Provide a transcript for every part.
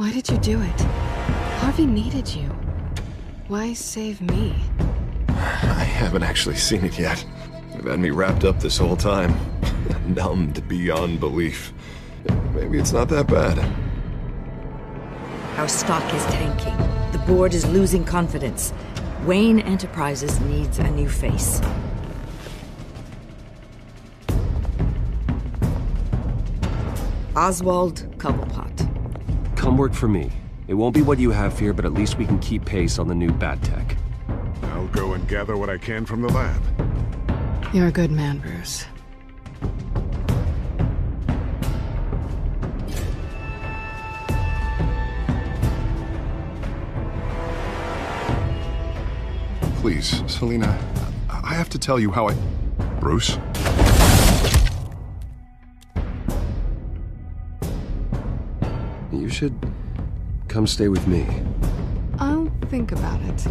Why did you do it? Harvey needed you. Why save me? I haven't actually seen it yet. You've had me wrapped up this whole time. Numbed beyond belief. Maybe it's not that bad. Our stock is tanking. The board is losing confidence. Wayne Enterprises needs a new face. Oswald Cobblepot. Come work for me. It won't be what you have here, but at least we can keep pace on the new bat tech. I'll go and gather what I can from the lab. You're a good man, Bruce. Please, Selina, I have to tell you how I... Bruce? You should come stay with me. I'll think about it.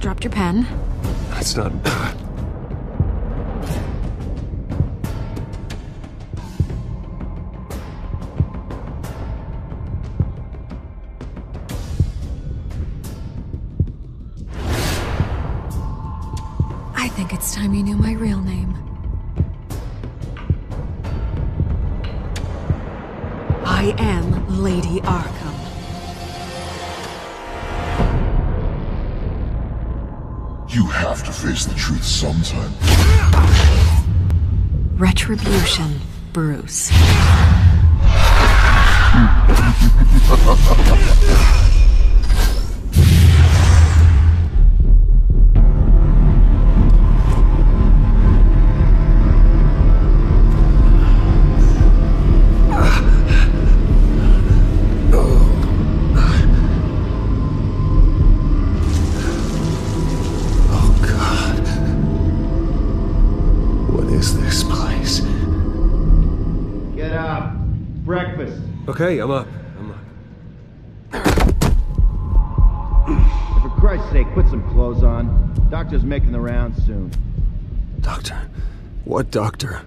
Dropped your pen. That's not. Retribution, Bruce. Okay, I'm up. I'm up. For Christ's sake, put some clothes on. Doctor's making the rounds soon. Doctor. What doctor?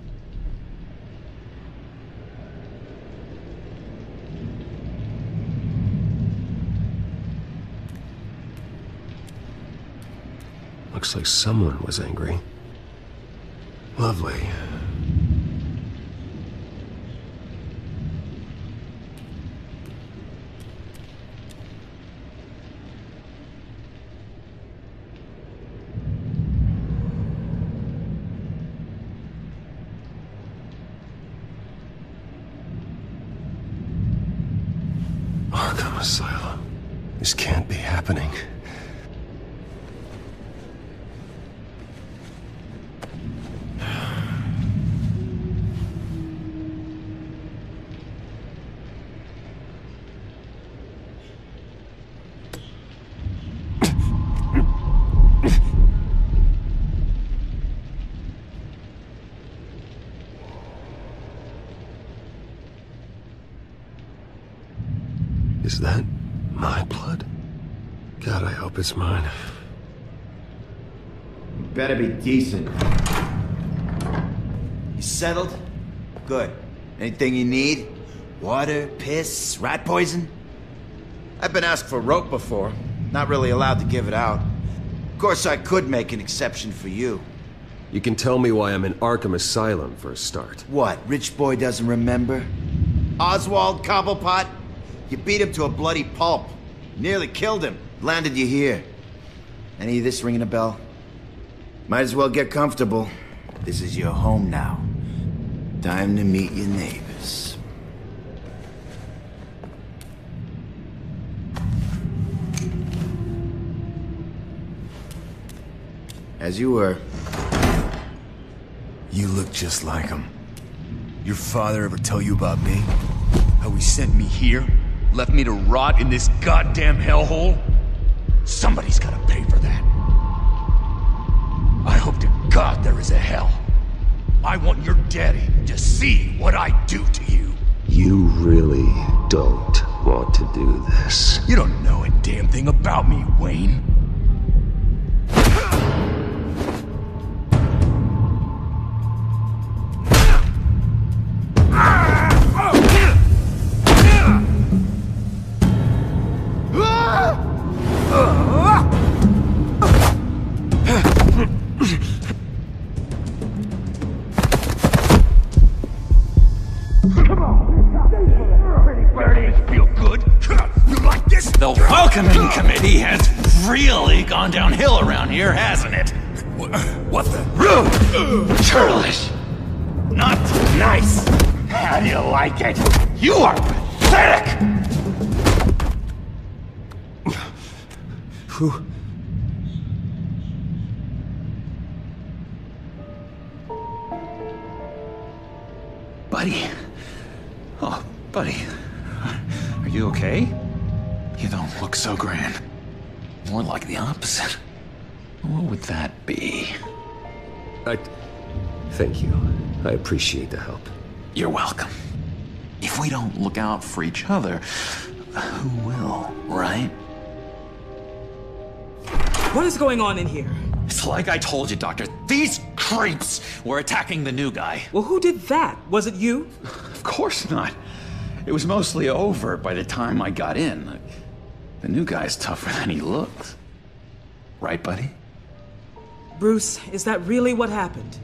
Looks like someone was angry. Lovely. Arkham Asylum. This can't be happening. Is that my blood? God, I hope it's mine. You better be decent. You settled? Good. Anything you need? Water, piss, rat poison? I've been asked for rope before. Not really allowed to give it out. Of course, I could make an exception for you. You can tell me why I'm in Arkham Asylum for a start. What, rich boy doesn't remember? Oswald Cobblepot? You beat him to a bloody pulp. Nearly killed him. Landed you here. Any of this ringing a bell? Might as well get comfortable. This is your home now. Time to meet your neighbors. As you were. You look just like him. Your father ever tell you about me? How he sent me here? Left me to rot in this goddamn hellhole? Somebody's gotta pay for that. I hope to God there is a hell. I want your daddy to see what I do to you. You really don't want to do this. You don't know a damn thing about me, Wayne. Appreciate the help. You're welcome. If we don't look out for each other, who will, right? What is going on in here? It's like I told you, Doctor. These creeps were attacking the new guy. Well, who did that? Was it you? Of course not. It was mostly over by the time I got in. The new guy's tougher than he looks. Right, buddy? Bruce, is that really what happened?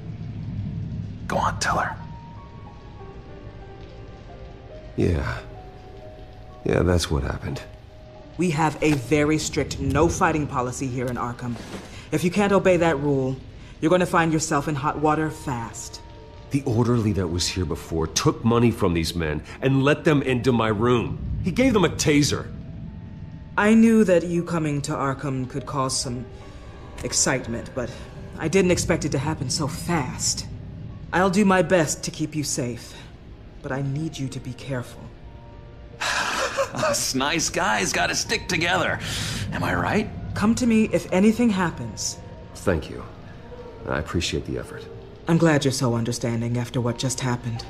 Go on, tell her. Yeah. Yeah, that's what happened. We have a very strict no fighting policy here in Arkham. If you can't obey that rule, you're going to find yourself in hot water fast. The orderly that was here before took money from these men and let them into my room. He gave them a taser. I knew that you coming to Arkham could cause some excitement, but I didn't expect it to happen so fast. I'll do my best to keep you safe, but I need you to be careful. Us nice guys gotta stick together. Am I right? Come to me if anything happens. Thank you. I appreciate the effort. I'm glad you're so understanding after what just happened.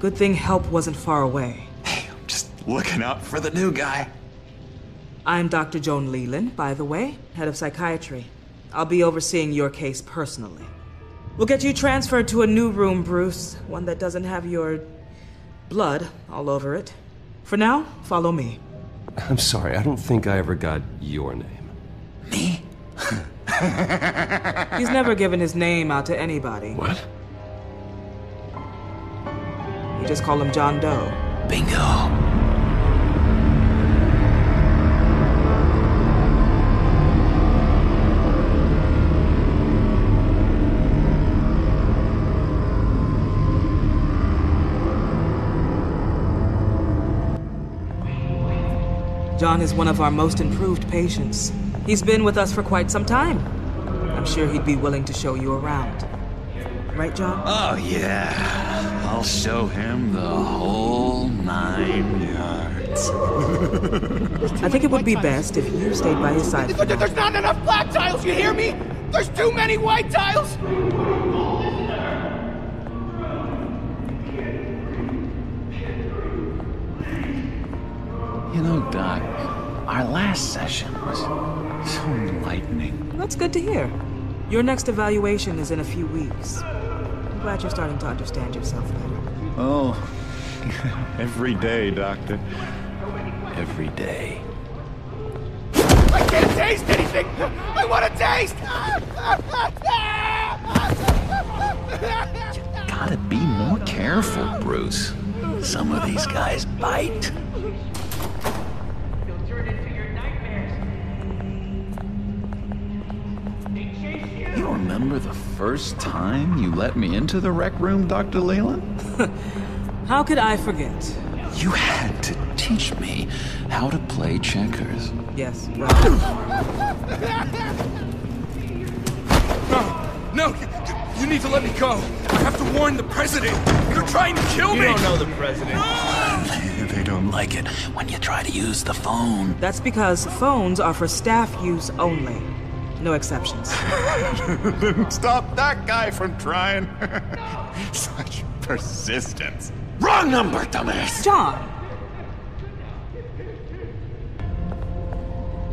Good thing help wasn't far away. Hey, I'm just looking out for the new guy. I'm Dr. Joan Leland, by the way, head of psychiatry. I'll be overseeing your case personally. We'll get you transferred to a new room, Bruce, one that doesn't have your blood all over it. For now, follow me. I'm sorry, I don't think I ever got your name. Me? He's never given his name out to anybody. What? You just call him John Doe. Bingo. John is one of our most improved patients. He's been with us for quite some time. I'm sure he'd be willing to show you around. Right, John? Oh, yeah. I'll show him the whole nine yards. I think it would be best if you stayed by his side. There's not enough black tiles, you hear me? There's too many white tiles! You know, Doc, our last session was so enlightening. That's good to hear. Your next evaluation is in a few weeks. I'm glad you're starting to understand yourself better. Oh, every day, Doctor. Every day. I can't taste anything! I want to taste! Gotta be more careful, Bruce. Some of these guys bite. You remember the first time you let me into the rec room, Dr. Leland? How could I forget? You had to teach me how to play checkers. Yes, well, No, you, you need to let me go. I have to warn the president. You're trying to kill me. You don't know the president. They don't like it when you try to use the phone. that's because phones are for staff use only. No exceptions. Stop that guy from trying. Such persistence. Wrong number, dumbass! John!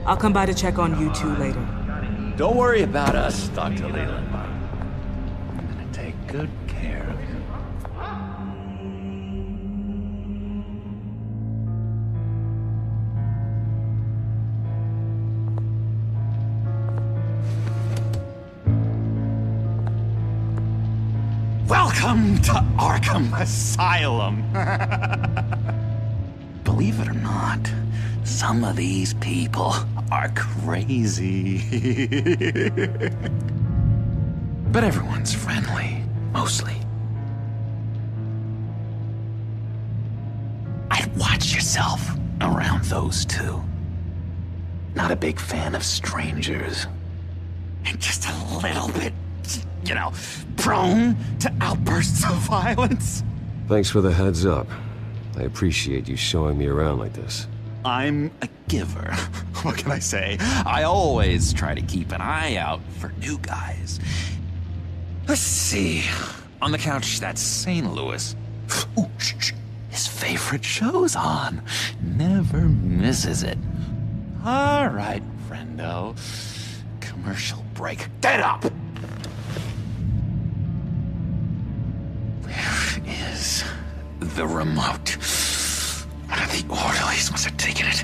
I'll come by to check on you two later. Don't worry about us, Dr. Leland. I'm gonna take good Welcome to Arkham Asylum. Believe it or not, Some of these people are crazy. but everyone's friendly, mostly. I'd watch yourself around those two. Not a big fan of strangers. And just a little bit, you know, prone to outbursts of violence. Thanks for the heads up. I appreciate you showing me around like this. I'm a giver. What can I say? I always try to keep an eye out for new guys. Let's see. On the couch, that's St. Louis. Ooh, shh, shh. His favorite show's on. Never misses it. All right, friendo. Commercial break. Get up! Is the remote? One of the orderlies must have taken it.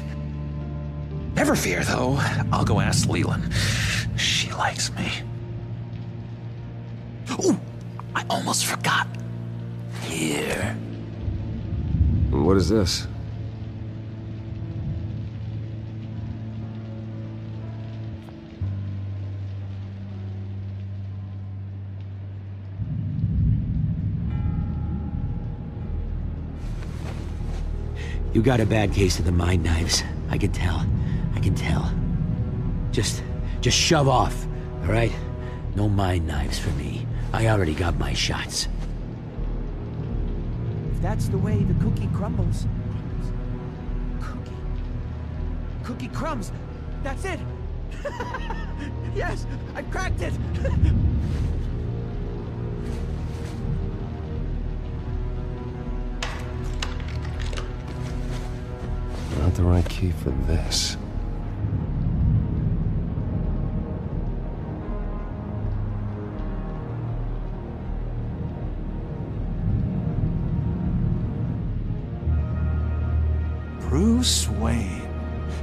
Never fear, though. I'll go ask Leland. She likes me. Ooh, I almost forgot. Here. What is this? You got a bad case of the mind knives. I can tell. I can tell. Just, just shove off, all right? No mind knives for me. I already got my shots. If that's the way the cookie crumbles. Cookie. Cookie crumbs. That's it. yes, I cracked it. the right key for this. Bruce Wayne.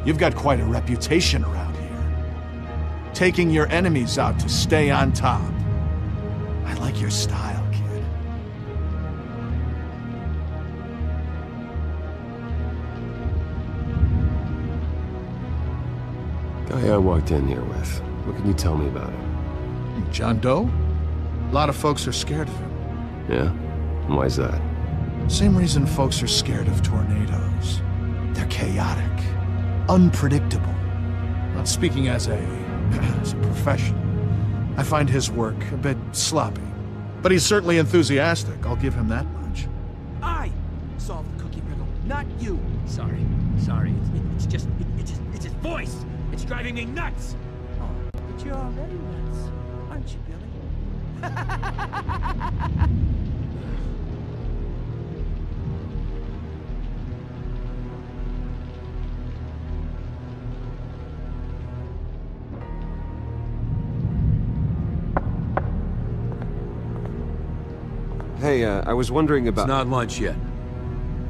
You've got quite a reputation around here. Taking your enemies out to stay on top. I like your style, Guy I walked in here with. What can you tell me about him? John Doe? A lot of folks are scared of him. Yeah? And why's that? Same reason folks are scared of tornadoes. They're chaotic, unpredictable. Not speaking as a, as a professional. I find his work a bit sloppy. But he's certainly enthusiastic, I'll give him that much. I solved the cookie riddle, not you. Sorry, sorry. It's, it's just, it, it's just, it's his voice. It's driving me nuts. Oh, but you're already nuts, aren't you, Billy? Hey, uh, I was wondering about... It's not lunch yet.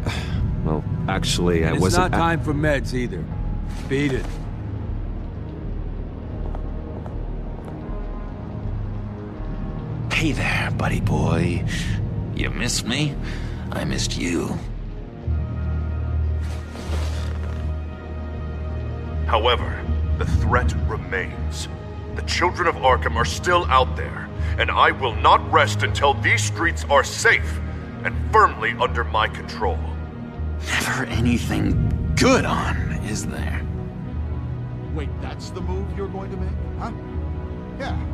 Well, actually, I it's wasn't... It's not time for meds either. Beat it. Hey there, buddy boy. You missed me? I missed you. However, the threat remains. The children of Arkham are still out there, and I will not rest until these streets are safe and firmly under my control. Never anything good on, is there? Wait, that's the move you're going to make? Huh? Yeah.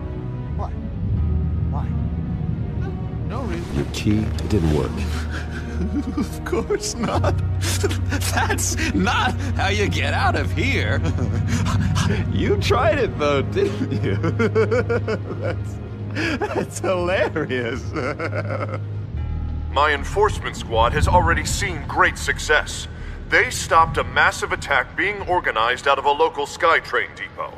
Your key, it didn't work. of course not. That's not how you get out of here. You tried it though, didn't you? that's, that's hilarious. My enforcement squad has already seen great success. They stopped a massive attack being organized out of a local SkyTrain depot.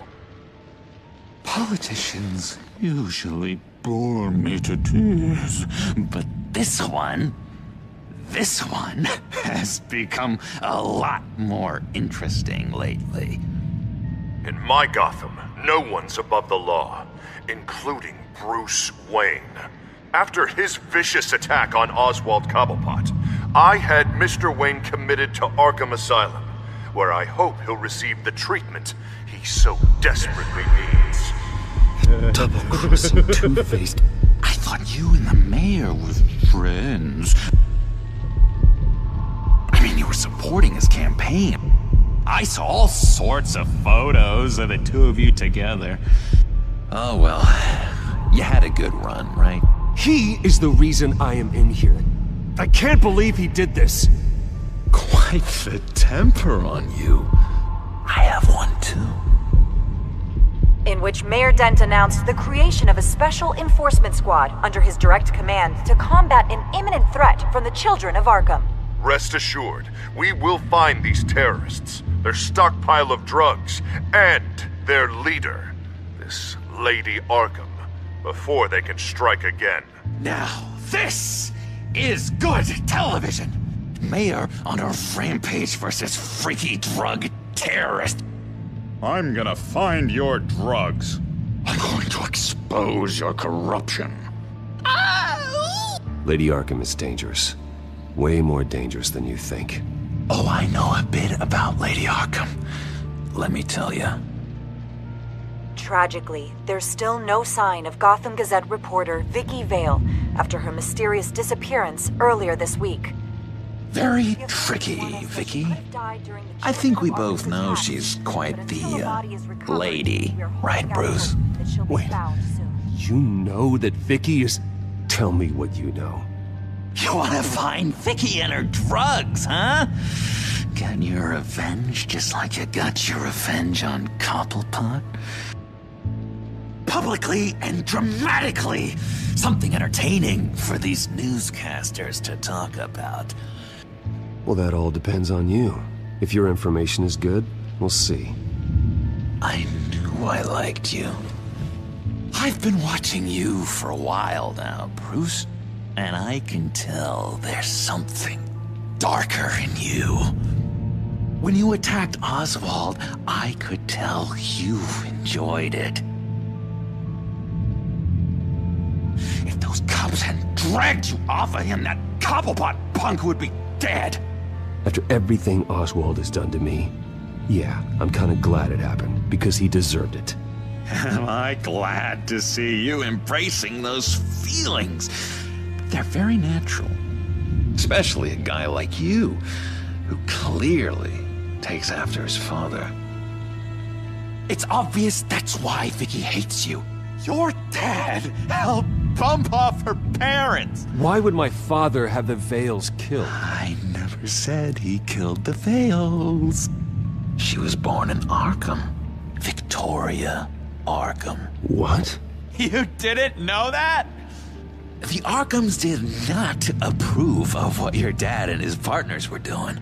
Politicians usually bore me to tears, but this one, this one has become a lot more interesting lately. In my Gotham, no one's above the law, including Bruce Wayne. After his vicious attack on Oswald Cobblepot, I had Mr. Wayne committed to Arkham Asylum. where I hope he'll receive the treatment he so desperately needs. Double crossing, two faced. I thought you and the mayor were friends. I mean, you were supporting his campaign. I saw all sorts of photos of the two of you together. Oh well, you had a good run, right? He is the reason I am in here. I can't believe he did this. Quite the temper on you. I have one too. In which Mayor Dent announced the creation of a special enforcement squad under his direct command to combat an imminent threat from the children of Arkham. Rest assured, we will find these terrorists, their stockpile of drugs, and their leader, this Lady Arkham, before they can strike again. Now, this is good television. Mayor on a rampage versus freaky drug terrorist. I'm gonna find your drugs. I'm going to expose your corruption. Lady Arkham is dangerous. Way more dangerous than you think. Oh, I know a bit about Lady Arkham. Let me tell you. Tragically, there's still no sign of Gotham Gazette reporter Vicky Vale after her mysterious disappearance earlier this week. Very tricky, Vicky. I think we both know she's quite the uh, lady, right, Bruce? Wait, you know that Vicky is. Tell me what you know. You want to find Vicky and her drugs, huh? Get your revenge just like you got your revenge on Cobblepot? Publicly and dramatically! Something entertaining for these newscasters to talk about. Well, that all depends on you. If your information is good, we'll see. I knew I liked you. I've been watching you for a while now, Bruce, and I can tell there's something darker in you. When you attacked Oswald, I could tell you enjoyed it. If those cops hadn't dragged you off of him, that Cobblepot punk would be dead. After everything Oswald has done to me, yeah, I'm kinda glad it happened, because he deserved it. Am I glad to see you embracing those feelings? They're very natural. Especially a guy like you, who clearly takes after his father. It's obvious that's why Vicky hates you. Your dad helped bump off her parents. Why would my father have the Vales killed? I never said he killed the Vales. She was born in Arkham. Victoria Arkham. What? You didn't know that? The Arkhams did not approve of what your dad and his partners were doing.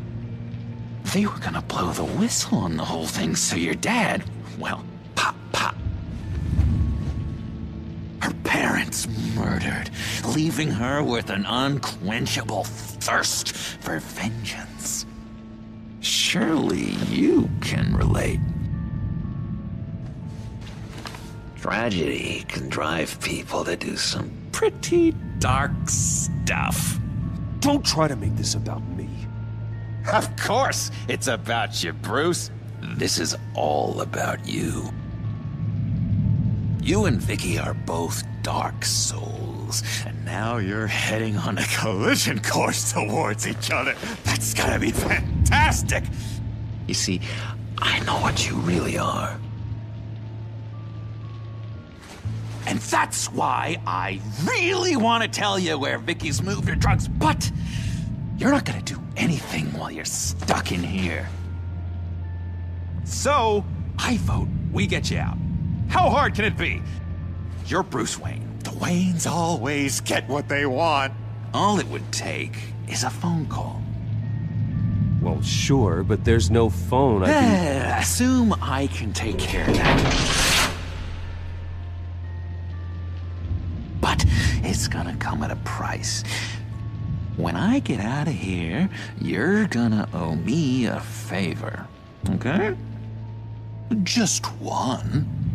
They were gonna blow the whistle on the whole thing, so your dad, well, parents murdered, leaving her with an unquenchable thirst for vengeance. Surely you can relate. Tragedy can drive people to do some pretty dark stuff. Don't try to make this about me. Of course, it's about you, Bruce. This is all about you. You and Vicky are both dark souls, and now you're heading on a collision course towards each other. That's gonna be fantastic! You see, I know what you really are. And that's why I really want to tell you where Vicky's moved her drugs, but you're not gonna do anything while you're stuck in here. So, I vote we get you out. How hard can it be? You're Bruce Wayne. The Waynes always get what they want. All it would take is a phone call. Well, sure, but there's no phone. I can... Assume I can take care of that. But it's gonna come at a price. When I get out of here, you're gonna owe me a favor. Okay? Just one.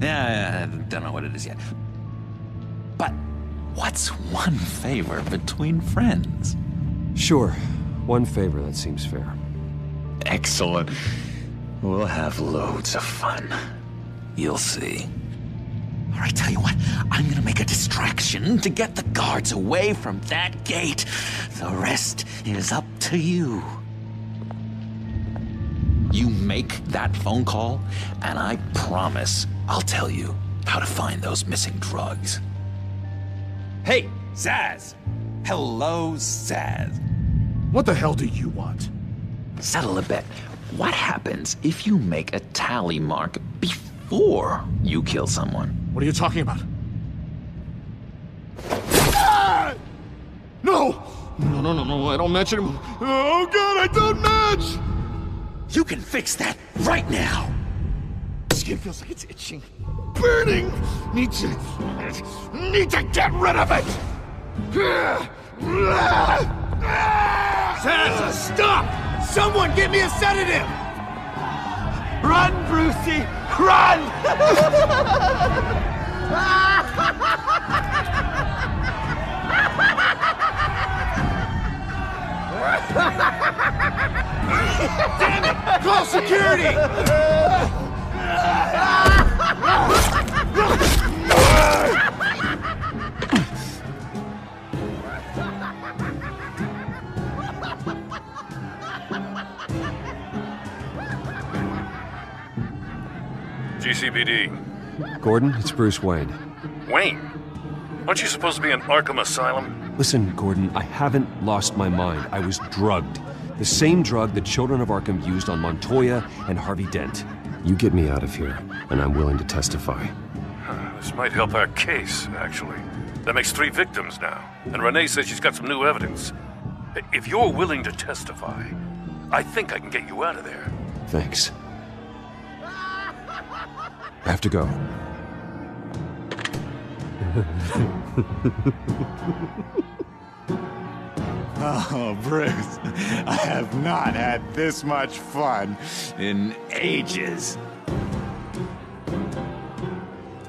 Yeah, I don't know what it is yet. But what's one favor between friends? Sure. One favor, that seems fair. Excellent. We'll have loads of fun. You'll see. All right, tell you what, I'm gonna make a distraction to get the guards away from that gate. The rest is up to you. You make that phone call, and I promise I'll tell you how to find those missing drugs. Hey, Zsasz! Hello, Zsasz. What the hell do you want? Settle a bet. What happens if you make a tally mark before you kill someone? What are you talking about? Ah! No! No, no, no, no, I don't match anymore. Oh god, I don't match! You can fix that right now! Skin feels like it's itching. Burning! Need to... Need to get rid of it! Zsasz, stop! Someone get me a sedative! Run, Brucey! Run! Damn it! Call security! GCPD. Gordon, it's Bruce Wayne. Wayne? Aren't you supposed to be in Arkham Asylum? Listen, Gordon, I haven't lost my mind. I was drugged. The same drug the children of Arkham used on Montoya and Harvey Dent. You get me out of here, and I'm willing to testify. This might help our case, actually. That makes three victims now, and Renee says she's got some new evidence. If you're willing to testify, I think I can get you out of there. Thanks. I have to go. Oh, Bruce, I have not had this much fun in ages.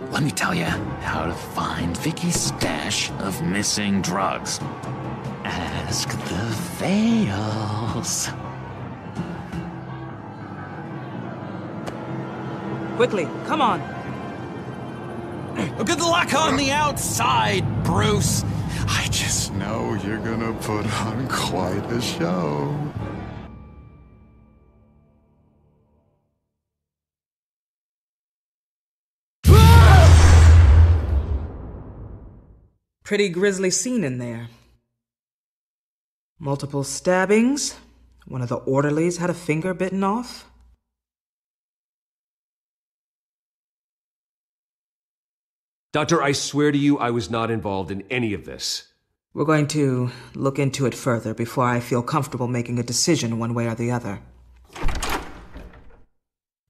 Let me tell you how to find Vicky's stash of missing drugs. Ask the Vales. Quickly, come on. Good luck on the outside, Bruce. I just know you're gonna put on quite a show. Pretty grisly scene in there. Multiple stabbings. One of the orderlies had a finger bitten off. Doctor, I swear to you, I was not involved in any of this. We're going to look into it further before I feel comfortable making a decision one way or the other.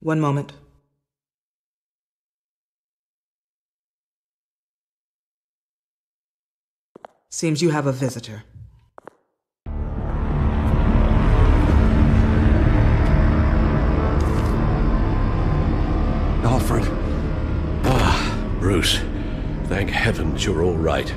One moment. Seems you have a visitor. Alfred. Ah, Bruce. Thank heavens you're all right.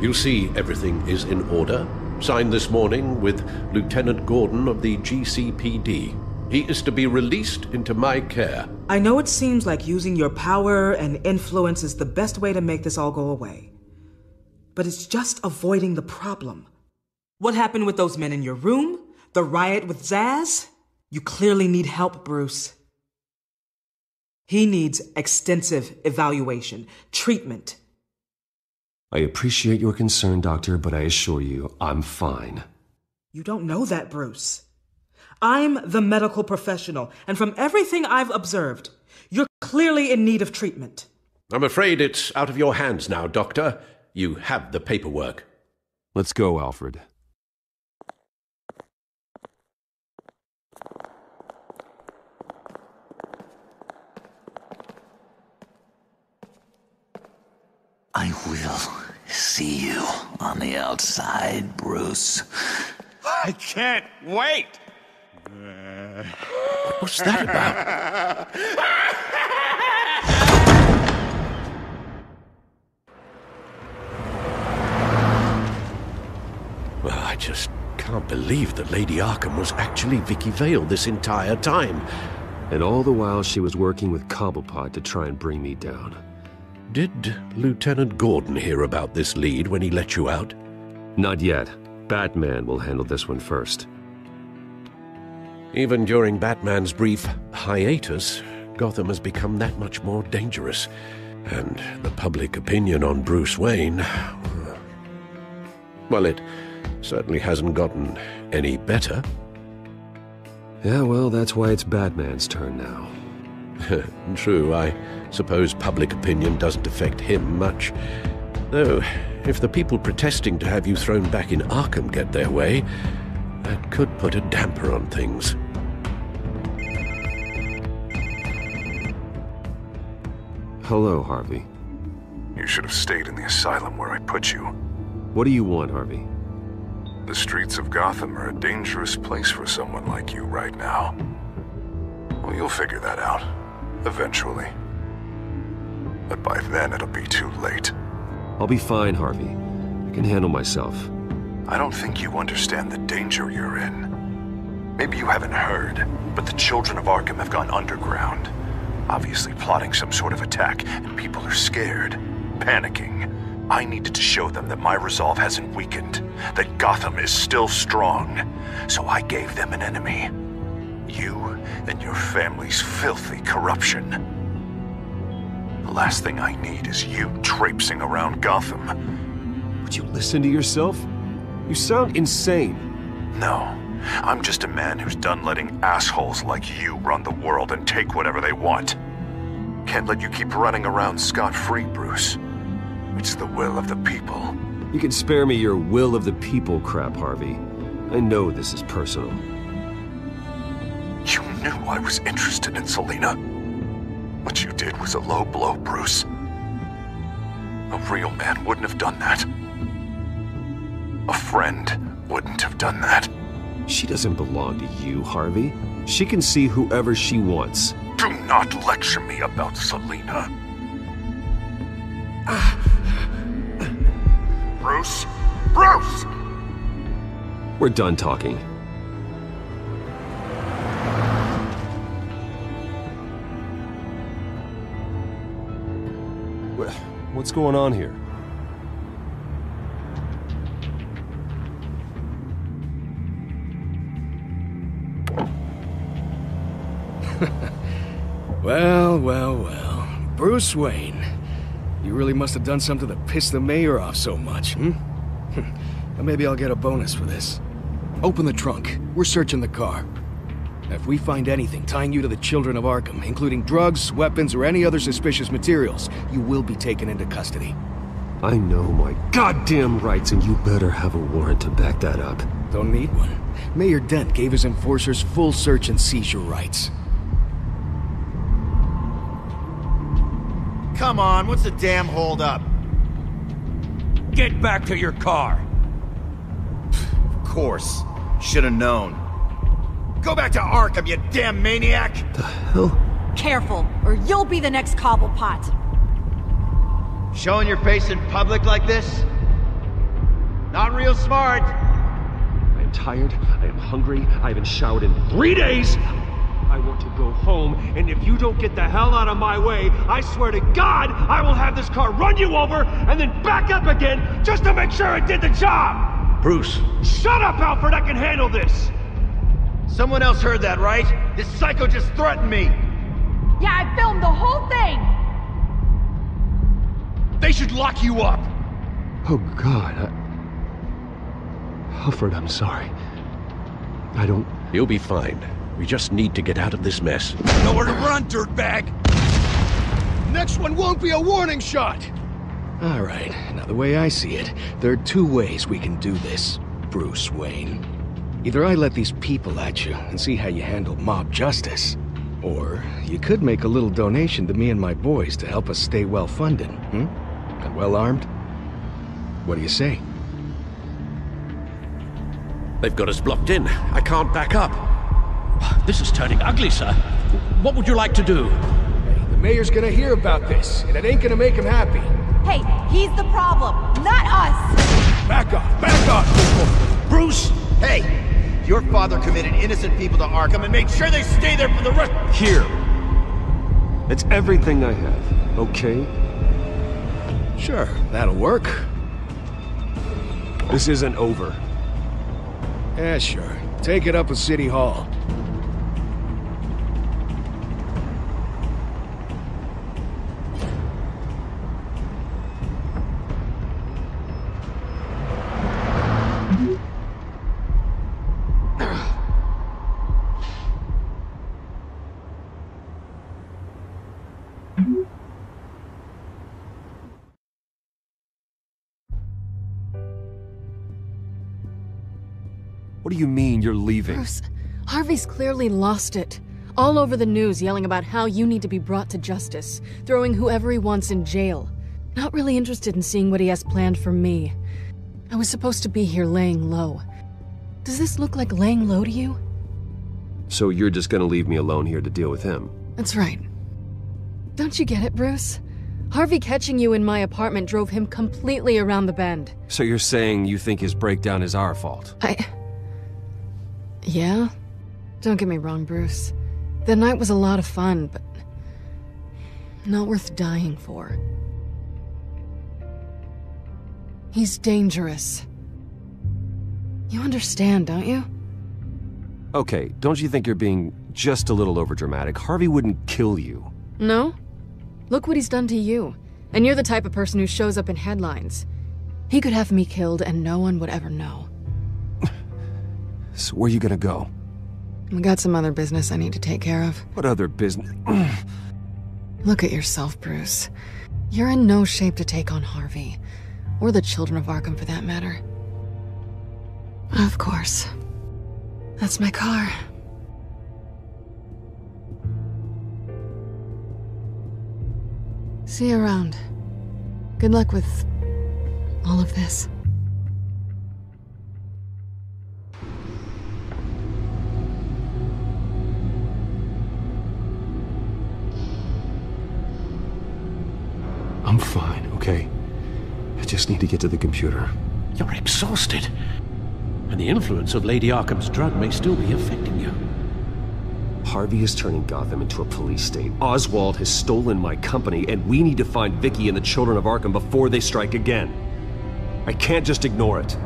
You'll see, everything is in order. Signed this morning with Lieutenant Gordon of the GCPD. He is to be released into my care. I know it seems like using your power and influence is the best way to make this all go away. But it's just avoiding the problem. What happened with those men in your room? The riot with Zsasz? You clearly need help, Bruce. He needs extensive evaluation, treatment. I appreciate your concern, Doctor, but I assure you, I'm fine. You don't know that, Bruce. I'm the medical professional, and from everything I've observed, you're clearly in need of treatment. I'm afraid it's out of your hands now, Doctor. You have the paperwork. Let's go, Alfred. I will see you on the outside, Bruce. I can't wait! What's that about? Well, I just can't believe that Lady Arkham was actually Vicky Vale this entire time. And all the while she was working with Cobblepot to try and bring me down. Did Lieutenant Gordon hear about this lead when he let you out? Not yet. Batman will handle this one first. Even during Batman's brief hiatus, Gotham has become that much more dangerous. And the public opinion on Bruce Wayne. Well, it certainly hasn't gotten any better. Yeah, well, that's why it's Batman's turn now. True, I suppose public opinion doesn't affect him much. Though, if the people protesting to have you thrown back in Arkham get their way, that could put a damper on things. Hello, Harvey. You should have stayed in the asylum where I put you. What do you want, Harvey? The streets of Gotham are a dangerous place for someone like you right now. Well, you'll figure that out. Eventually. But by then, it'll be too late. I'll be fine, Harvey. I can handle myself. I don't think you understand the danger you're in. Maybe you haven't heard, but the children of Arkham have gone underground. Obviously plotting some sort of attack, and people are scared, panicking. I needed to show them that my resolve hasn't weakened, that Gotham is still strong. So I gave them an enemy. You and your family's filthy corruption. The last thing I need is you traipsing around Gotham. Would you listen to yourself? You sound insane. No. I'm just a man who's done letting assholes like you run the world and take whatever they want. Can't let you keep running around scot-free, Bruce. It's the will of the people. You can spare me your will of the people crap, Harvey. I know this is personal. You knew I was interested in Selina. What you did was a low blow, Bruce. A real man wouldn't have done that. A friend wouldn't have done that. She doesn't belong to you, Harvey. She can see whoever she wants. Do not lecture me about Selina. Bruce? Bruce! We're done talking. What's going on here? well, well, well. Bruce Wayne. You really must have done something to piss the mayor off so much, hmm? Maybe I'll get a bonus for this. Open the trunk. We're searching the car. If we find anything tying you to the Children of Arkham, including drugs, weapons, or any other suspicious materials, you will be taken into custody. I know my goddamn rights, and you better have a warrant to back that up. Don't need one. Mayor Dent gave his enforcers full search and seizure rights. Come on, what's the damn holdup? Get back to your car! Of course. Should've known. Go back to Arkham, you damn maniac! The hell? Careful, or you'll be the next Cobblepot. Showing your face in public like this? Not real smart. I am tired, I am hungry, I haven't showered in three days! I want to go home, and if you don't get the hell out of my way, I swear to God, I will have this car run you over and then back up again just to make sure it did the job! Bruce! Shut up, Alfred! I can handle this! Someone else heard that, right? This psycho just threatened me! Yeah, I filmed the whole thing! They should lock you up! Oh, God. I... Alfred, I'm sorry. I don't... You'll be fine. We just need to get out of this mess. Nowhere to run, dirtbag! Next one won't be a warning shot! All right, now the way I see it, there are two ways we can do this, Bruce Wayne. Either I let these people at you and see how you handle mob justice, or you could make a little donation to me and my boys to help us stay well-funded, hmm? And well-armed? What do you say? They've got us blocked in. I can't back up. This is turning ugly, sir. What would you like to do? Hey, the mayor's gonna hear about this, and it ain't gonna make him happy. Hey, he's the problem, not us! Back off, back off, people! Bruce, Hey! Your father committed innocent people to Arkham and made sure they stay there for the rest- Here. It's everything I have, okay? Sure, that'll work. This isn't over. Yeah, sure. Take it up with City Hall. What do you mean you're leaving? Bruce, Harvey's clearly lost it. All over the news yelling about how you need to be brought to justice, throwing whoever he wants in jail. Not really interested in seeing what he has planned for me. I was supposed to be here laying low. Does this look like laying low to you? So you're just gonna leave me alone here to deal with him? That's right. Don't you get it, Bruce? Harvey catching you in my apartment drove him completely around the bend. So you're saying you think his breakdown is our fault? I. Yeah? Don't get me wrong, Bruce. The night was a lot of fun, but. not worth dying for. He's dangerous. You understand, don't you? Okay, don't you think you're being just a little overdramatic? Harvey wouldn't kill you. No? Look what he's done to you. And you're the type of person who shows up in headlines. He could have me killed and no one would ever know. So where are you gonna go? I got some other business I need to take care of. What other business? Look at yourself, Bruce. You're in no shape to take on Harvey. Or the children of Arkham, for that matter. Of course. That's my car. See you around. Good luck with all of this. Just need to get to the computer. You're exhausted. And the influence of Lady Arkham's drug may still be affecting you. Harvey is turning Gotham into a police state. Oswald has stolen my company, and we need to find Vicky and the children of Arkham before they strike again. I can't just ignore it.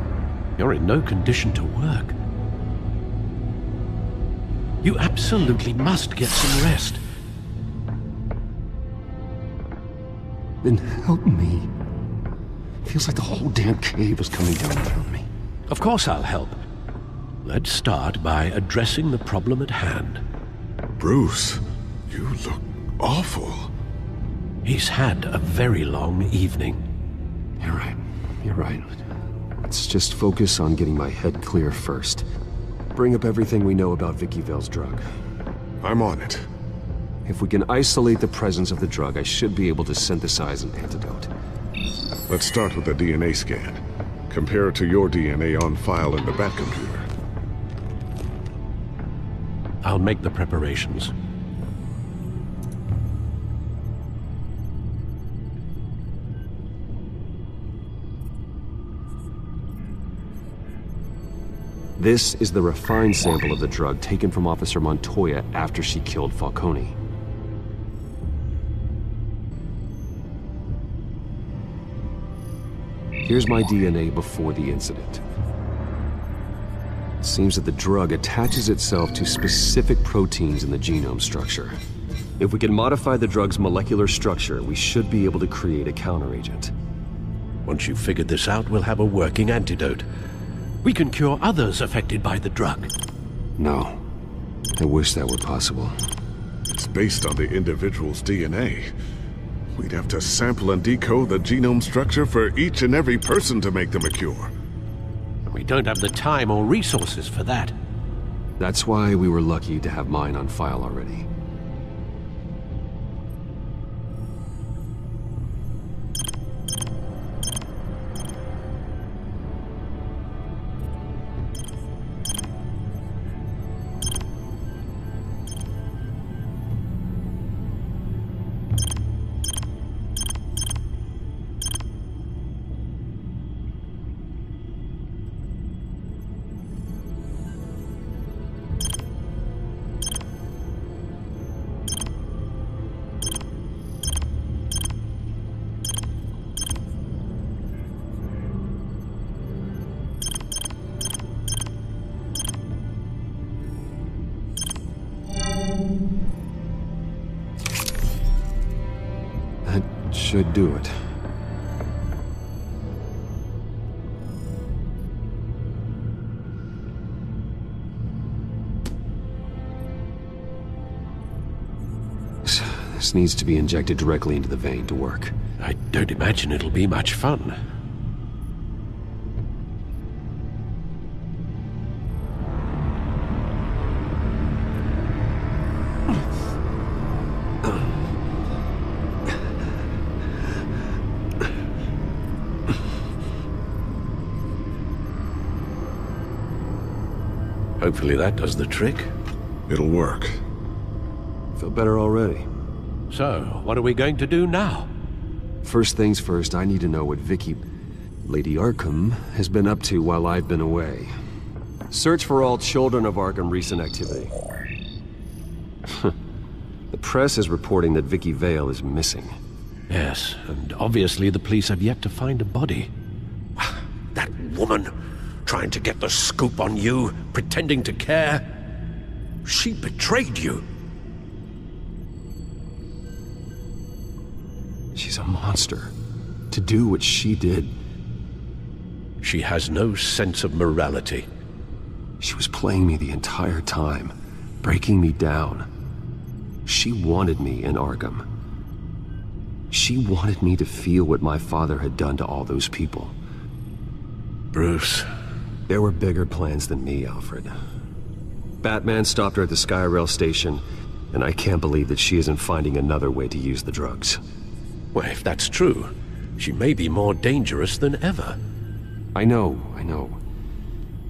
You're in no condition to work. You absolutely must get some rest. Then help me. Feels like the whole damn cave is coming down around me. Of course I'll help. Let's start by addressing the problem at hand. Bruce, you look awful. He's had a very long evening. You're right. You're right. Let's just focus on getting my head clear first. Bring up everything we know about Vicky Vale's drug. I'm on it. If we can isolate the presence of the drug, I should be able to synthesize an antidote. Let's start with a DNA scan. Compare it to your DNA on file in the Batcomputer. I'll make the preparations. This is the refined sample of the drug taken from Officer Montoya after she killed Falcone. Here's my DNA before the incident. It seems that the drug attaches itself to specific proteins in the genome structure. If we can modify the drug's molecular structure, we should be able to create a counteragent. Once you've figured this out, we'll have a working antidote. We can cure others affected by the drug. No. I wish that were possible. It's based on the individual's DNA. We'd have to sample and decode the genome structure for each and every person to make them a cure. We don't have the time or resources for that. That's why we were lucky to have mine on file already. Needs to be injected directly into the vein to work. I don't imagine it'll be much fun. Hopefully that does the trick. It'll work. Feel better already. So, what are we going to do now? First things first, I need to know what Vicky... Lady Arkham has been up to while I've been away. Search for all children of Arkham recent activity. the press is reporting that Vicky Vale is missing. Yes, and obviously the police have yet to find a body. That woman, trying to get the scoop on you, pretending to care. She betrayed you. She's a monster. To do what she did. She has no sense of morality. She was playing me the entire time, breaking me down. She wanted me in Arkham. She wanted me to feel what my father had done to all those people. Bruce. There were bigger plans than me, Alfred. Batman stopped her at the Skyrail station, and I can't believe that she isn't finding another way to use the drugs. Well, if that's true, she may be more dangerous than ever. I know, I know.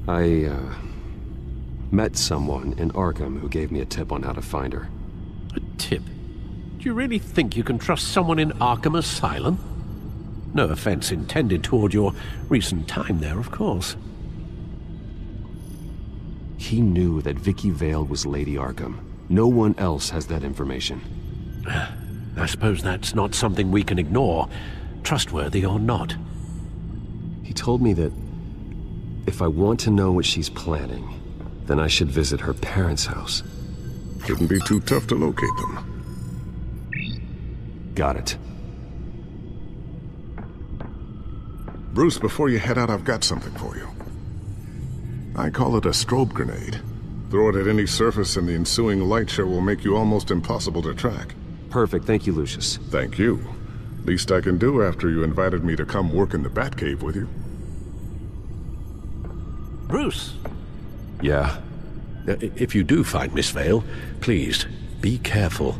I, uh, met someone in Arkham who gave me a tip on how to find her. A tip? Do you really think you can trust someone in Arkham Asylum? No offense intended toward your recent time there, of course. He knew that Vicky Vale was Lady Arkham. No one else has that information. I suppose that's not something we can ignore, trustworthy or not. He told me that if I want to know what she's planning, then I should visit her parents' house. Shouldn't be too tough to locate them. Got it. Bruce, before you head out, I've got something for you. I call it a strobe grenade. Throw it at any surface and the ensuing light show will make you almost impossible to track. Perfect, thank you, Lucius. Thank you. Least I can do after you invited me to come work in the Batcave with you. Bruce! Yeah? Uh, If you do find Miss Vale, please, be careful.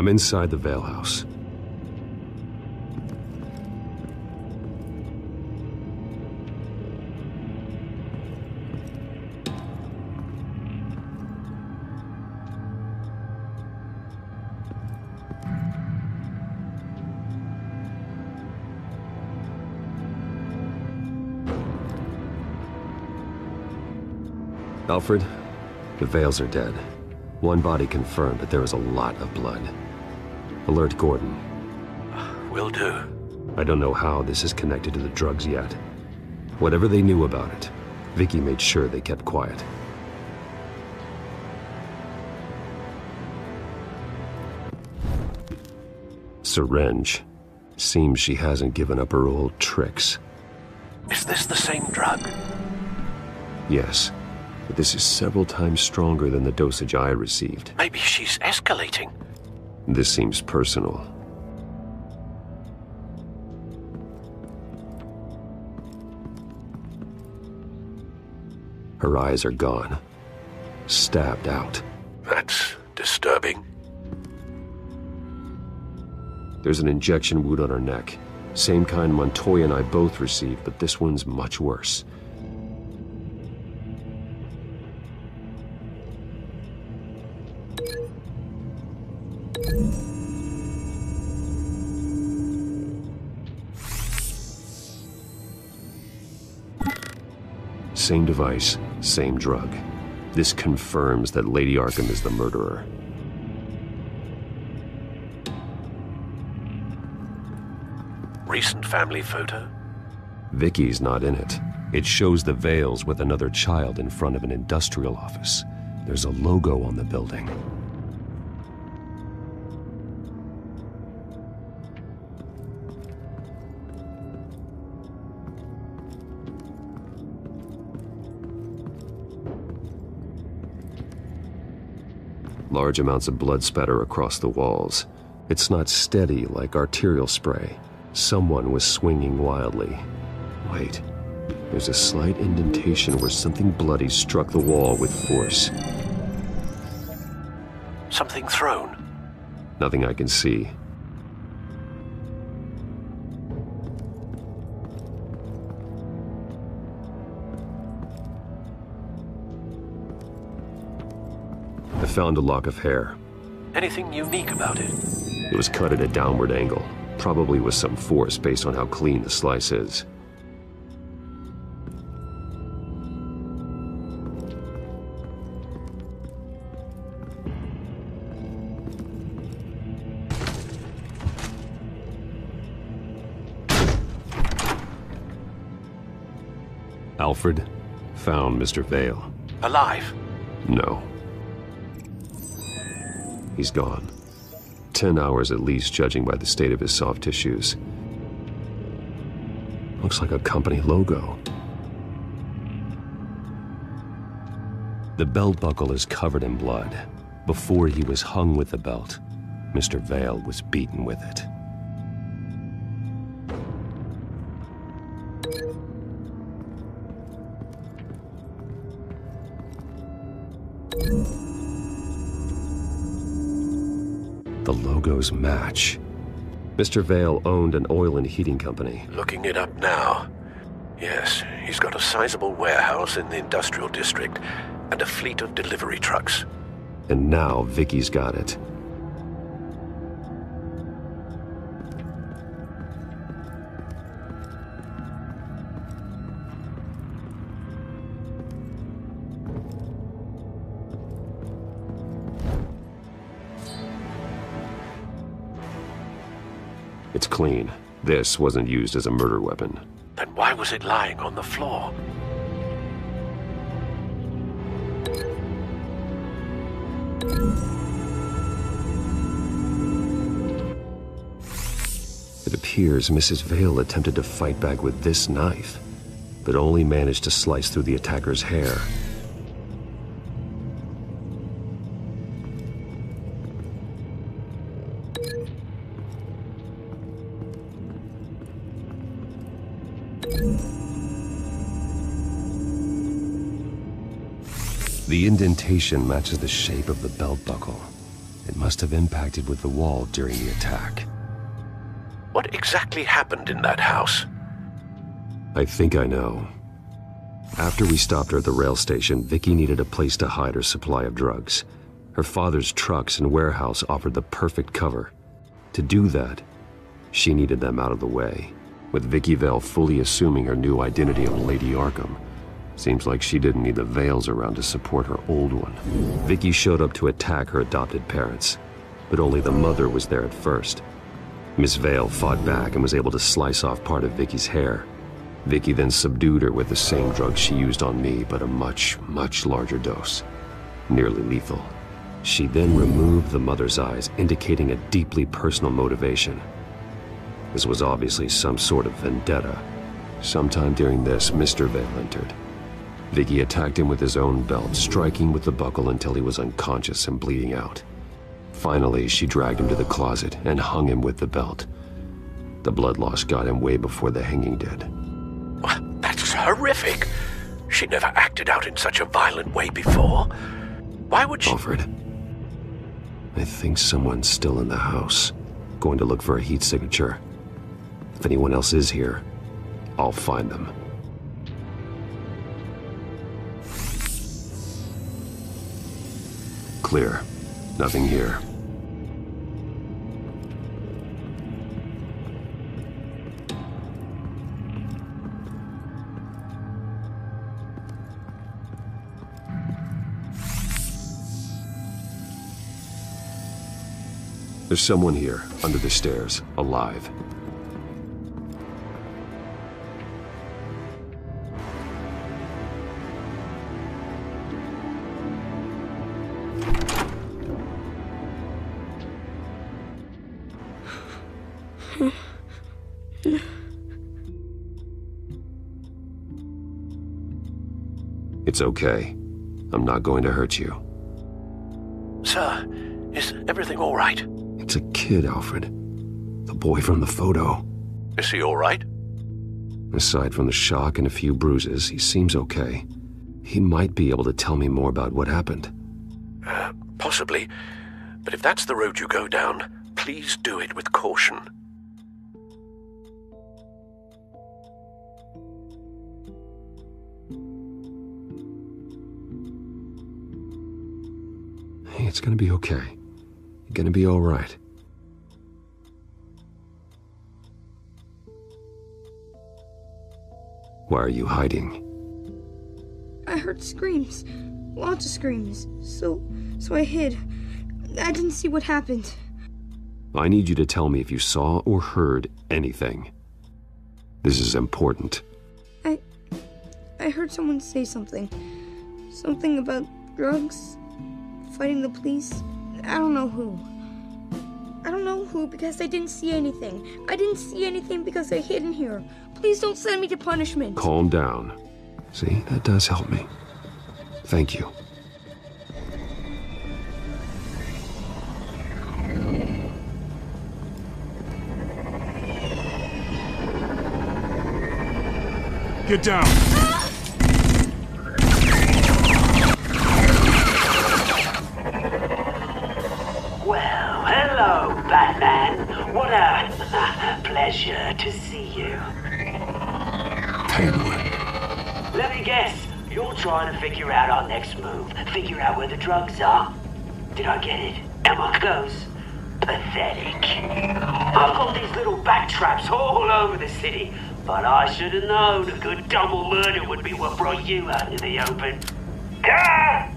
I'm inside the Vale House. Alfred, the Vales are dead. One body confirmed, but there was a lot of blood. Alert Gordon. Will do. I don't know how this is connected to the drugs yet. Whatever they knew about it, Vicky made sure they kept quiet. Syringe. Seems she hasn't given up her old tricks. Is this the same drug? Yes, but this is several times stronger than the dosage I received. Maybe she's escalating. This seems personal. Her eyes are gone. Stabbed out. That's disturbing. There's an injection wound on her neck. Same kind Montoya and I both received, but this one's much worse. Same device, same drug. This confirms that Lady Arkham is the murderer. Recent family photo? Vicky's not in it. It shows the Vales with another child in front of an industrial office. There's a logo on the building. Large amounts of blood spatter across the walls. It's not steady like arterial spray. Someone was swinging wildly. Wait, there's a slight indentation where something bloody struck the wall with force. Something thrown? Nothing I can see. Found a lock of hair. Anything unique about it? It was cut at a downward angle, probably with some force based on how clean the slice is. Alfred found Mr. Vale. Alive? No. He's gone. Ten hours at least, judging by the state of his soft tissues. Looks like a company logo. The belt buckle is covered in blood. Before he was hung with the belt, Mr. Vale was beaten with it. Match. Mr. Vale owned an oil and heating company. Looking it up now. Yes, he's got a sizable warehouse in the industrial district and a fleet of delivery trucks. And now Vicky's got it. Clean. This wasn't used as a murder weapon. Then why was it lying on the floor? It appears Mrs. Vale attempted to fight back with this knife, but only managed to slice through the attacker's hair. The indentation matches the shape of the belt buckle. It must have impacted with the wall during the attack. What exactly happened in that house? I think I know. After we stopped her at the rail station, Vicky needed a place to hide her supply of drugs. Her father's trucks and warehouse offered the perfect cover. To do that, she needed them out of the way, with Vicky Vale fully assuming her new identity of Lady Arkham. Seems like she didn't need the Vales around to support her old one. Vicky showed up to attack her adopted parents, but only the mother was there at first. Miss Vale fought back and was able to slice off part of Vicky's hair. Vicky then subdued her with the same drug she used on me, but a much, much larger dose. Nearly lethal. She then removed the mother's eyes, indicating a deeply personal motivation. This was obviously some sort of vendetta. Sometime during this, Mr. Vale entered. Vicky attacked him with his own belt, striking with the buckle until he was unconscious and bleeding out. Finally, she dragged him to the closet and hung him with the belt. The blood loss got him way before the hanging did. That's horrific. She never acted out in such a violent way before. Why would she? Alfred, I think someone's still in the house. Going to look for a heat signature. If anyone else is here, I'll find them. clear. Nothing here. There's someone here, under the stairs, alive. It's okay. I'm not going to hurt you. Sir, is everything all right? It's a kid, Alfred. The boy from the photo. Is he all right? Aside from the shock and a few bruises, he seems okay. He might be able to tell me more about what happened. Uh, possibly. But if that's the road you go down, please do it with caution. It's gonna be okay. You're gonna be alright. Why are you hiding? I heard screams. Lots of screams. So so I hid. I didn't see what happened. I need you to tell me if you saw or heard anything. This is important. I I heard someone say something. Something about drugs, fighting the police. I don't know who. I don't know who because I didn't see anything. I didn't see anything because I hid in here. Please don't send me to punishment. Calm down. See, that does help me. Thank you. Get down. Pleasure to see you. Penguin. Let me guess. You're trying to figure out our next move. Figure out where the drugs are. Did I get it? Am I close? Pathetic. I've got these little back traps all over the city, but I should have known a good double murder would be what brought you out in the open. Ah!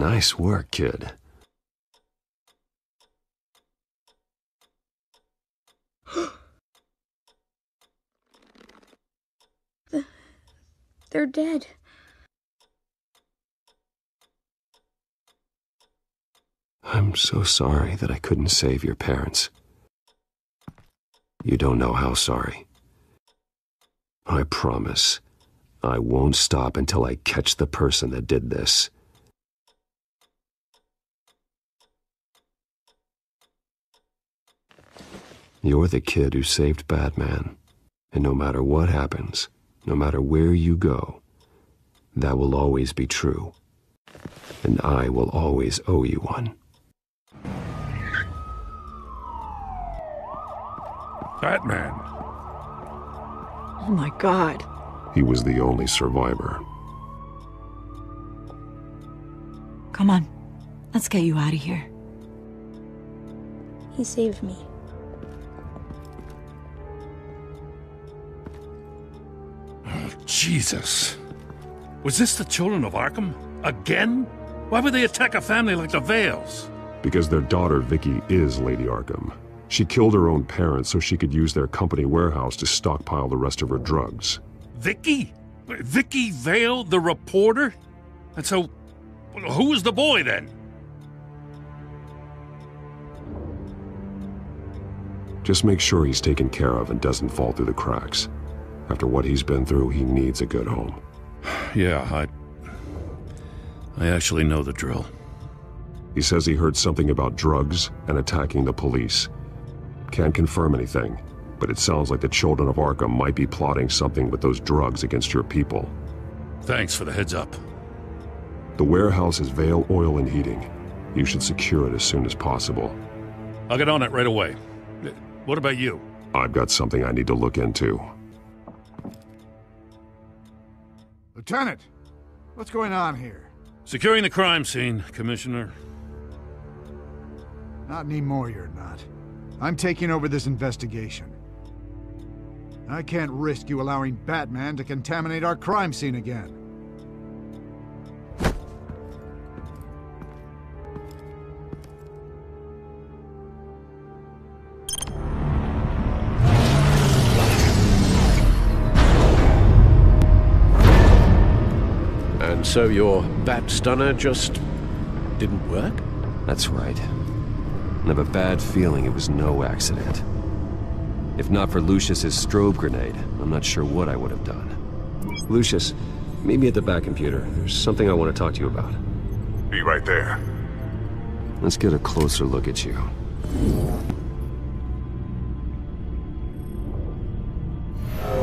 Nice work, kid. They're dead. I'm so sorry that I couldn't save your parents. You don't know how sorry. I promise, I won't stop until I catch the person that did this. You're the kid who saved Batman. And no matter what happens, no matter where you go, that will always be true. And I will always owe you one. Batman. Oh my god. He was the only survivor. Come on. Let's get you out of here. He saved me. Jesus. Was this the children of Arkham? Again? Why would they attack a family like the Vales? Because their daughter, Vicky, is Lady Arkham. She killed her own parents so she could use their company warehouse to stockpile the rest of her drugs. Vicky? Vicky Vale, the reporter? And so, who was the boy then? Just make sure he's taken care of and doesn't fall through the cracks. After what he's been through, he needs a good home. Yeah, I. I actually know the drill. He says he heard something about drugs and attacking the police. Can't confirm anything, but it sounds like the Children of Arkham might be plotting something with those drugs against your people. Thanks for the heads up. The warehouse is Vale Oil and Heating. You should secure it as soon as possible. I'll get on it right away. What about you? I've got something I need to look into. Lieutenant, what's going on here? Securing the crime scene, Commissioner. Not anymore, you're not. I'm taking over this investigation. I can't risk you allowing Batman to contaminate our crime scene again. And so your bat stunner just didn't work? That's right. I have a bad feeling it was no accident. If not for Lucius's strobe grenade, I'm not sure what I would have done. Lucius, meet me at the Batcomputer. There's something I want to talk to you about. Be right there. Let's get a closer look at you.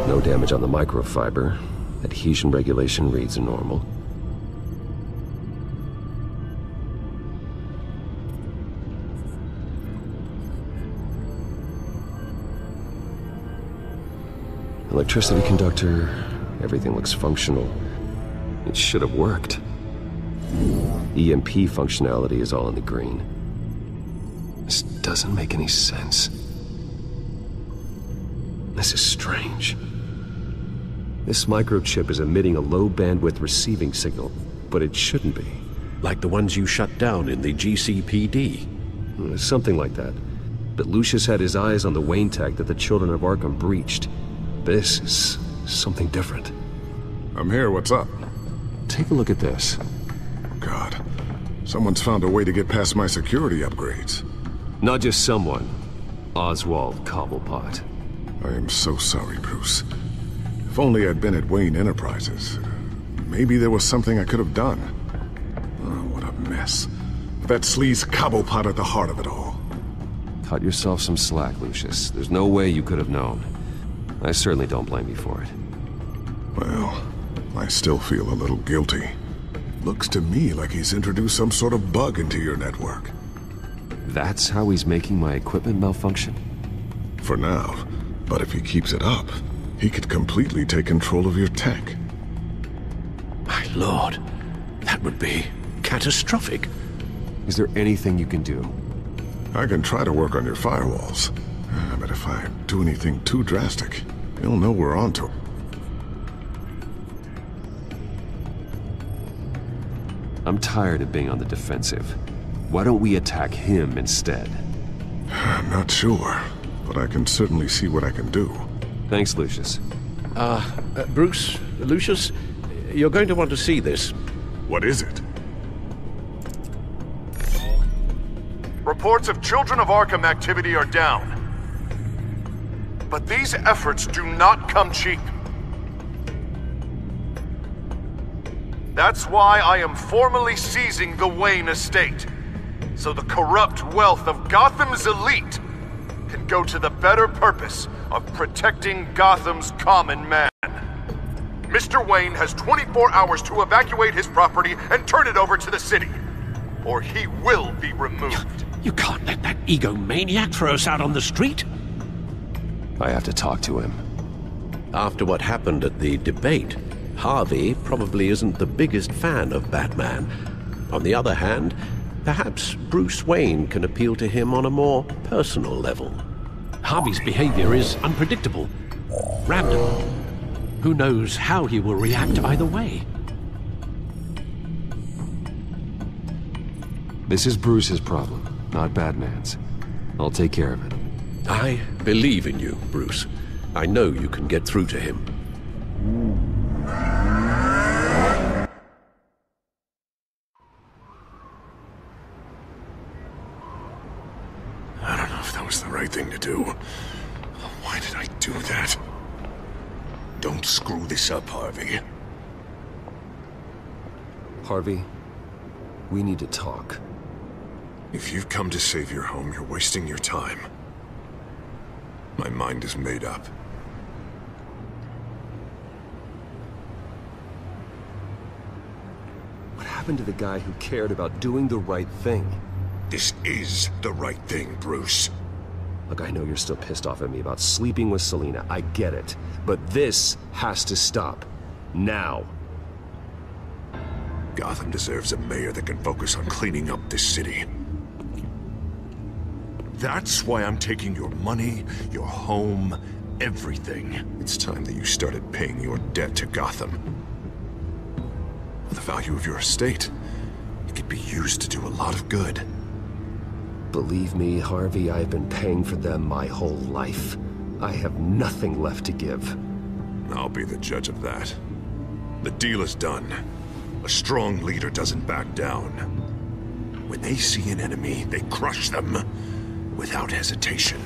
No damage on the microfiber. Adhesion regulation reads normal. Electricity conductor, everything looks functional. It should have worked. EMP functionality is all in the green. This doesn't make any sense. This is strange. This microchip is emitting a low bandwidth receiving signal, but it shouldn't be. Like the ones you shut down in the GCPD? Hmm, something like that. But Lucius had his eyes on the Wayne tech that the Children of Arkham breached. This is something different. I'm here, what's up? Take a look at this. God, someone's found a way to get past my security upgrades. Not just someone. Oswald Cobblepot. I am so sorry, Bruce. If only I'd been at Wayne Enterprises. Maybe there was something I could have done. Oh, what a mess. That sleaze Cobblepot at the heart of it all. Cut yourself some slack, Lucius. There's no way you could have known. I certainly don't blame you for it. Well, I still feel a little guilty. Looks to me like he's introduced some sort of bug into your network. That's how he's making my equipment malfunction? For now. But if he keeps it up, he could completely take control of your tech. My lord, that would be catastrophic. Is there anything you can do? I can try to work on your firewalls. But if I do anything too drastic, you'll know we're onto it. I'm tired of being on the defensive. Why don't we attack him instead? I'm not sure, but I can certainly see what I can do. Thanks, Lucius. Uh, uh, Bruce, Lucius, you're going to want to see this. What is it? Reports of Children of Arkham activity are down. But these efforts do not come cheap. That's why I am formally seizing the Wayne estate. So the corrupt wealth of Gotham's elite can go to the better purpose of protecting Gotham's common man. Mr. Wayne has 24 hours to evacuate his property and turn it over to the city, or he will be removed. You can't let that egomaniac throw us out on the street. I have to talk to him. After what happened at the debate, Harvey probably isn't the biggest fan of Batman. On the other hand, perhaps Bruce Wayne can appeal to him on a more personal level. Harvey's behavior is unpredictable, random. Who knows how he will react either way? This is Bruce's problem, not Batman's. I'll take care of it. I believe in you, Bruce. I know you can get through to him. I don't know if that was the right thing to do. Why did I do that? Don't screw this up, Harvey. Harvey, we need to talk. If you've come to save your home, you're wasting your time. My mind is made up. What happened to the guy who cared about doing the right thing? This is the right thing, Bruce. Look, I know you're still pissed off at me about sleeping with Selina. I get it. But this has to stop. Now. Gotham deserves a mayor that can focus on cleaning up this city. That's why I'm taking your money, your home, everything. It's time that you started paying your debt to Gotham. The value of your estate, it could be used to do a lot of good. Believe me, Harvey, I've been paying for them my whole life. I have nothing left to give. I'll be the judge of that. The deal is done. A strong leader doesn't back down. When they see an enemy, they crush them without hesitation.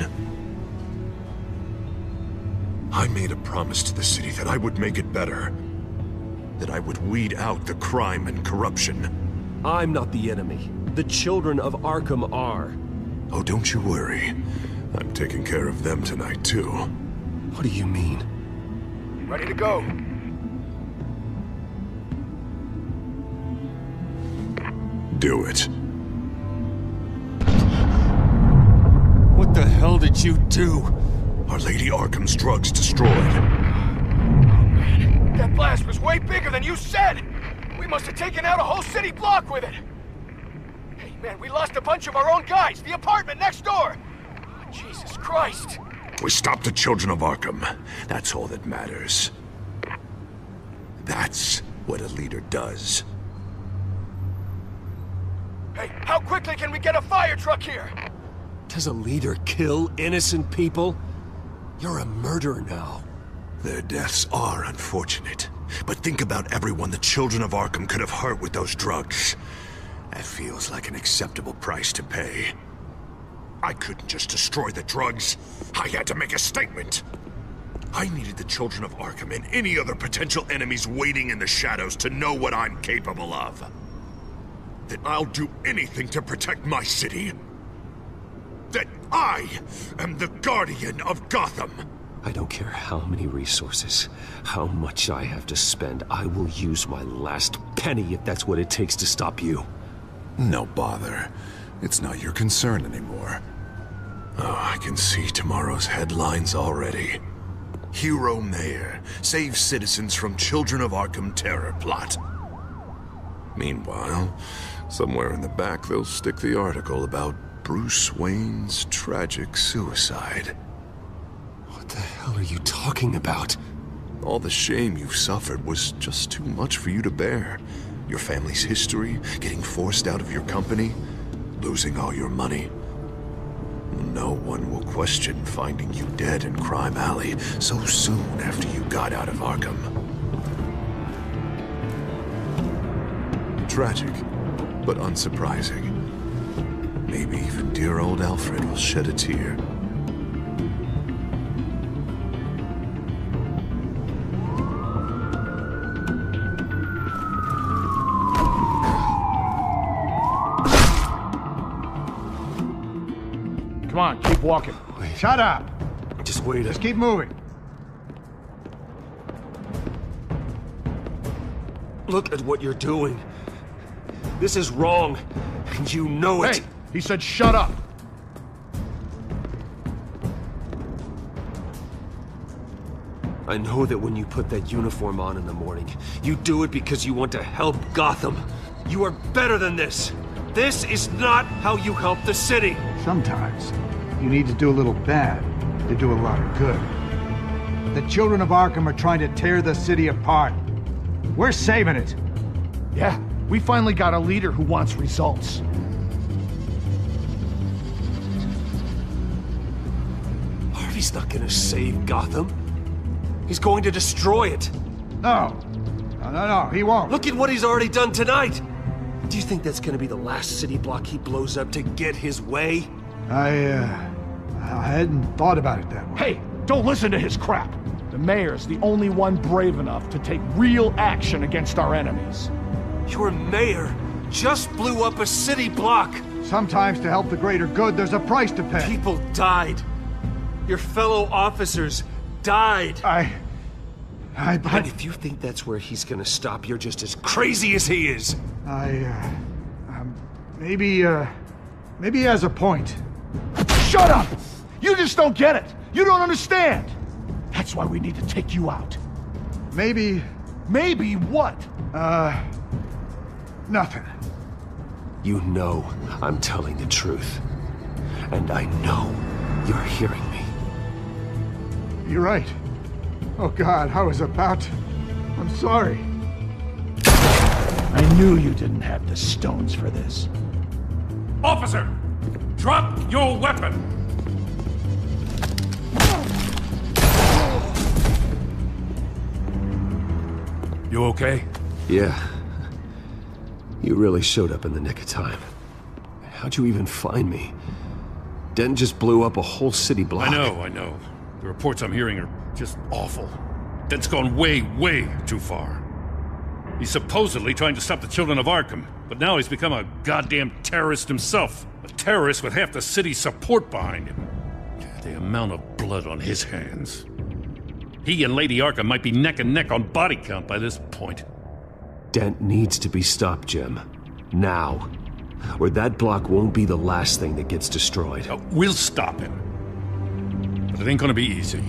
I made a promise to the city that I would make it better. That I would weed out the crime and corruption. I'm not the enemy. The children of Arkham are. Oh, don't you worry. I'm taking care of them tonight, too. What do you mean? Ready to go. Do it. What the hell did you do? Our Lady Arkham's drugs destroyed. Oh, man. That blast was way bigger than you said! We must have taken out a whole city block with it! Hey, man, we lost a bunch of our own guys! The apartment next door! Ah, Jesus Christ! We stopped the children of Arkham. That's all that matters. That's what a leader does. Hey, how quickly can we get a fire truck here? Does a leader kill innocent people? You're a murderer now. Their deaths are unfortunate. But think about everyone the children of Arkham could have hurt with those drugs. That feels like an acceptable price to pay. I couldn't just destroy the drugs. I had to make a statement. I needed the children of Arkham and any other potential enemies waiting in the shadows to know what I'm capable of. That I'll do anything to protect my city. That I am the guardian of Gotham. I don't care how many resources, how much I have to spend. I will use my last penny if that's what it takes to stop you. No bother. It's not your concern anymore. Oh, I can see tomorrow's headlines already. Hero Mayor saves citizens from Children of Arkham terror plot. Meanwhile, somewhere in the back they'll stick the article about Bruce Wayne's tragic suicide. What the hell are you talking about? All the shame you've suffered was just too much for you to bear. Your family's history, getting forced out of your company, losing all your money. No one will question finding you dead in Crime Alley so soon after you got out of Arkham. Tragic, but unsurprising. Maybe even dear old Alfred will shed a tear. Come on, keep walking. Shut up! Just wait. Just keep moving. Look at what you're doing. This is wrong, and you know it. Hey, he said shut up. I know that when you put that uniform on in the morning, you do it because you want to help Gotham. You are better than this. This is not how you help the city. Sometimes you need to do a little bad to do a lot of good. The children of Arkham are trying to tear the city apart. We're saving it. Yeah, we finally got a leader who wants results. Harvey's not gonna save Gotham. He's going to destroy it. No. No, no, no, he won't. Look at what he's already done tonight. Do you think that's gonna be the last city block he blows up to get his way? I, uh... I hadn't thought about it that way. Hey, don't listen to his crap. The mayor's the only one brave enough to take real action against our enemies. Your mayor just blew up a city block. Sometimes to help the greater good, there's a price to pay. People died. Your fellow officers died. I... I... And if you think that's where he's gonna stop, you're just as crazy as he is. I, uh... Um, maybe, uh... Maybe he has a point. Shut up! You just don't get it! You don't understand! That's why we need to take you out. Maybe... Maybe what? Uh... Nothing. You know I'm telling the truth. And I know you're hearing me. You're right. Oh God, I was about... I'm sorry. I knew you didn't have the stones for this. Officer! Drop your weapon! You okay? Yeah. You really showed up in the nick of time. How'd you even find me? Dent just blew up a whole city block. I know, I know. The reports I'm hearing are just awful. Dent's gone way, way too far. He's supposedly trying to stop the children of Arkham, but now he's become a goddamn terrorist himself. A terrorist with half the city's support behind him. The amount of blood on his hands. He and Lady Arkham might be neck and neck on body count by this point. Dent needs to be stopped, Jim. Now. Or that block won't be the last thing that gets destroyed. Uh, we'll stop him. It ain't gonna be easy.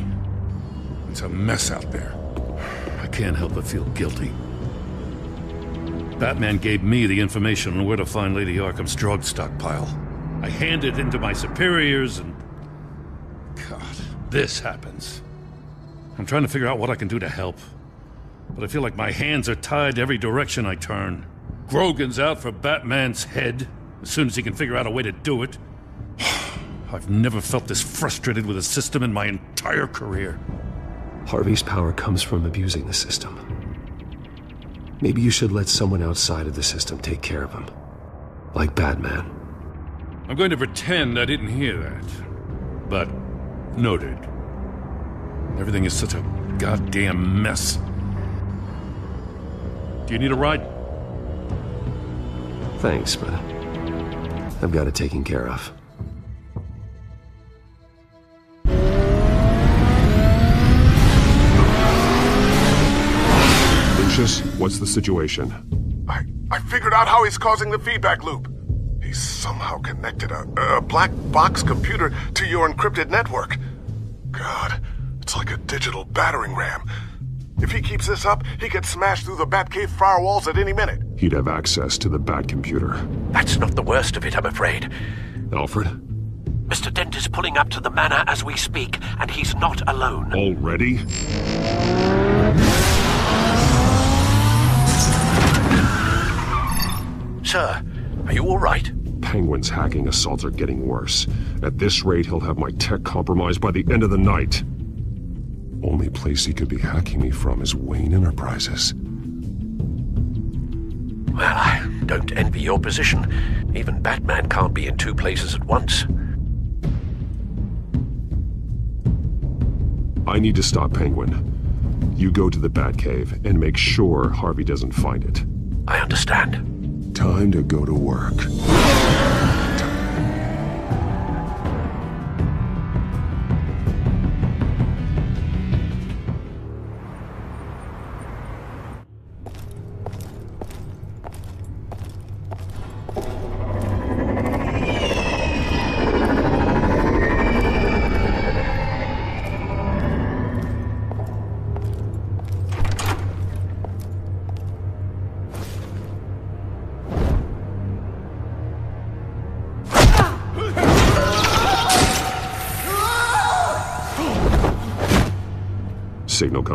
It's a mess out there. I can't help but feel guilty. Batman gave me the information on where to find Lady Arkham's drug stockpile. I handed it into my superiors and... God, this happens. I'm trying to figure out what I can do to help. But I feel like my hands are tied every direction I turn. Grogan's out for Batman's head, as soon as he can figure out a way to do it. I've never felt this frustrated with a system in my entire career. Harvey's power comes from abusing the system. Maybe you should let someone outside of the system take care of him. Like Batman. I'm going to pretend I didn't hear that. But, noted. Everything is such a goddamn mess. Do you need a ride? Thanks, but I've got it taken care of. Lucius, what's the situation? I, I figured out how he's causing the feedback loop. He's somehow connected a, a black box computer to your encrypted network. God, it's like a digital battering ram. If he keeps this up, he could smash through the Batcave firewalls at any minute. He'd have access to the Batcomputer. That's not the worst of it, I'm afraid. Alfred? Mr. Dent is pulling up to the manor as we speak, and he's not alone. Already? Sir, are you all right? Penguin's hacking assaults are getting worse. At this rate, he'll have my tech compromised by the end of the night. Only place he could be hacking me from is Wayne Enterprises. Well, I don't envy your position. Even Batman can't be in two places at once. I need to stop Penguin. You go to the Batcave and make sure Harvey doesn't find it. I understand. Time to go to work.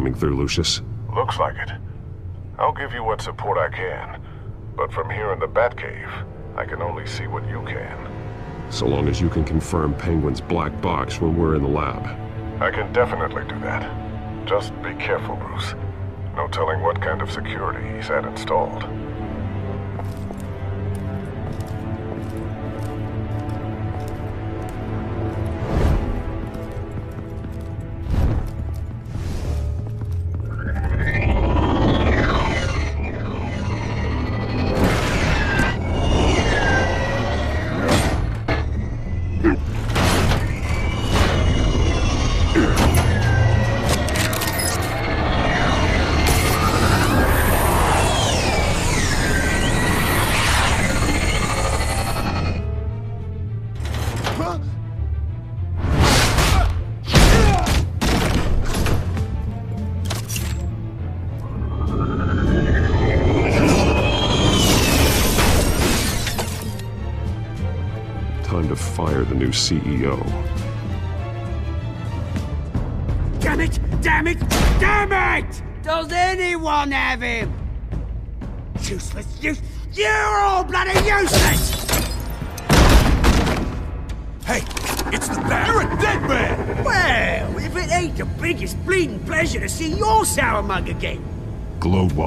Coming through, Lucius. Looks like it. I'll give you what support I can. But from here in the Batcave, I can only see what you can. So long as you can confirm Penguin's black box when we're in the lab. I can definitely do that. Just be careful, Bruce. No telling what kind of security he's had installed.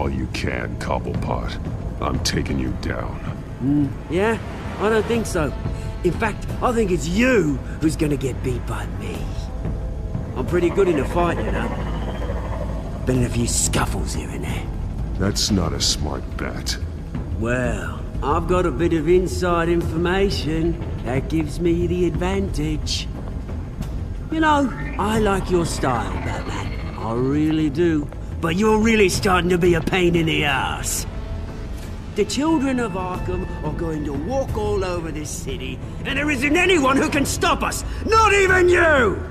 While you can, Cobblepot. I'm taking you down. Mm, yeah? I don't think so. In fact, I think it's you who's gonna get beat by me. I'm pretty good in a fight, you know. Been in a few scuffles here and there. That's not a smart bet. Well, I've got a bit of inside information that gives me the advantage. You know, I like your style, Batman. I really do. But you're really starting to be a pain in the ass. The children of Arkham are going to walk all over this city, and there isn't anyone who can stop us! Not even you!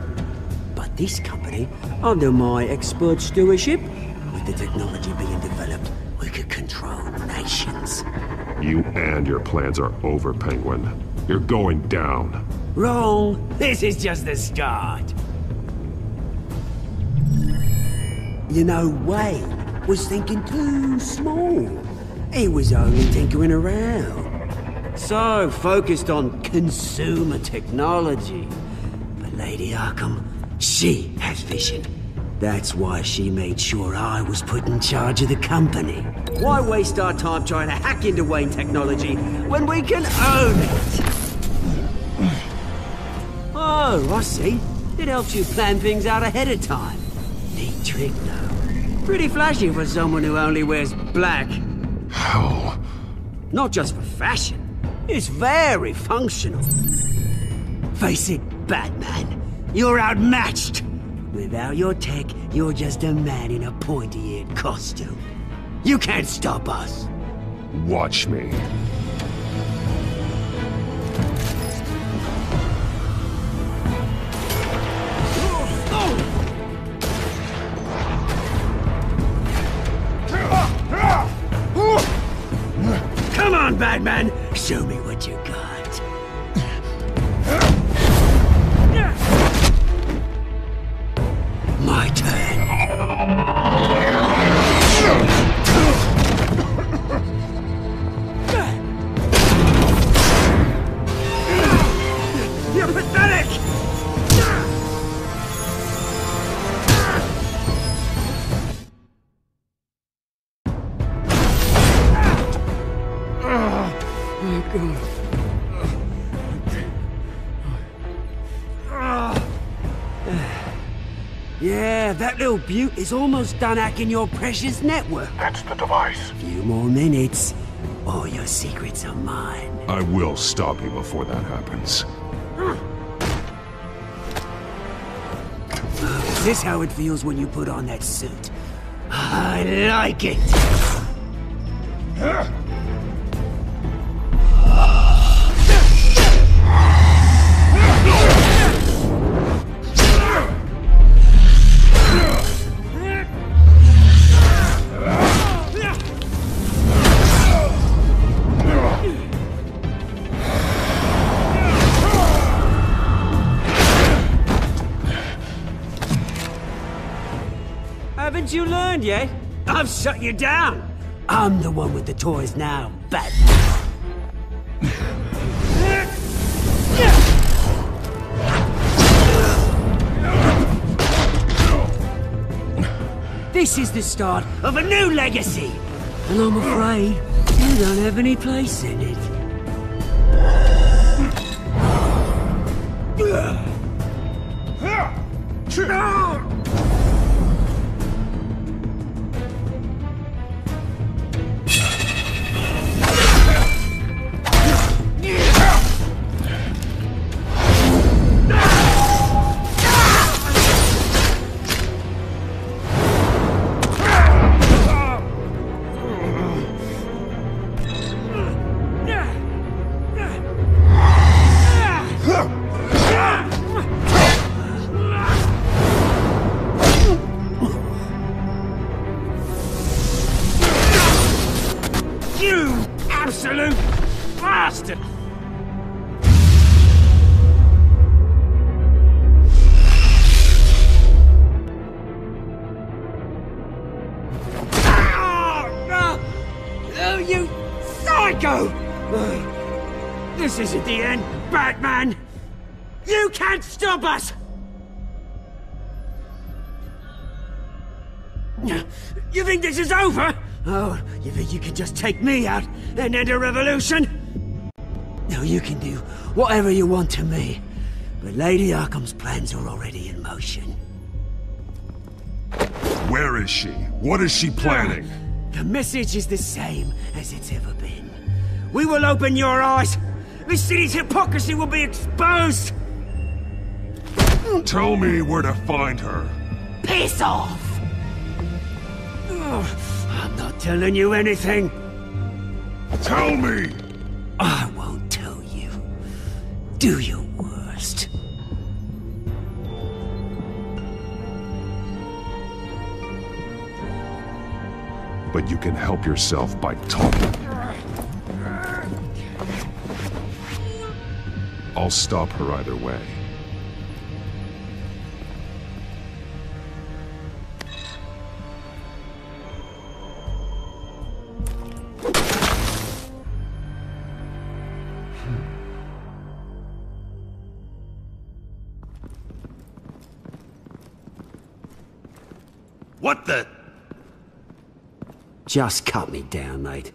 But this company, under my expert stewardship, with the technology being developed, we could control nations. You and your plans are over, Penguin. You're going down. Wrong. This is just the start. You know, Wayne was thinking too small. He was only tinkering around. So focused on consumer technology. But Lady Arkham, she has vision. That's why she made sure I was put in charge of the company. Why waste our time trying to hack into Wayne technology when we can own it? Oh, I see. It helps you plan things out ahead of time. Neat trick, though. Pretty flashy for someone who only wears black. How? Not just for fashion. It's very functional. Face it, Batman. You're outmatched. Without your tech, you're just a man in a pointy-eared costume. You can't stop us. Watch me. On, Show me little beaut is almost done hacking your precious network. That's the device. Few more minutes, all your secrets are mine. I will stop you before that happens. Is this how it feels when you put on that suit? I like it! Learned yet? I've shut you down. I'm the one with the toys now, Batman. This is the start of a new legacy, and I'm afraid you don't have any place in it. Go! This isn't the end, Batman! You can't stop us! You think this is over? Oh, you think you can just take me out and end a revolution? No, you can do whatever you want to me. But Lady Arkham's plans are already in motion. Where is she? What is she planning? The message is the same as it's ever been. We will open your eyes. This city's hypocrisy will be exposed. Tell me where to find her. Piss off! Oh, I'm not telling you anything. Tell me! I won't tell you. Do your worst. But you can help yourself by talking. I'll stop her either way. What the? Just cut me down, mate.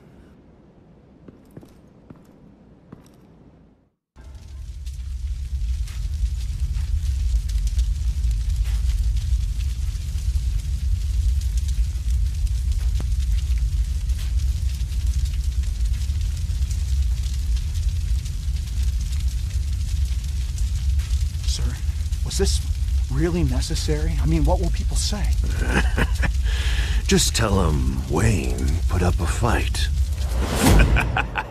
Really necessary? I mean, what will people say? Just tell them Wayne put up a fight.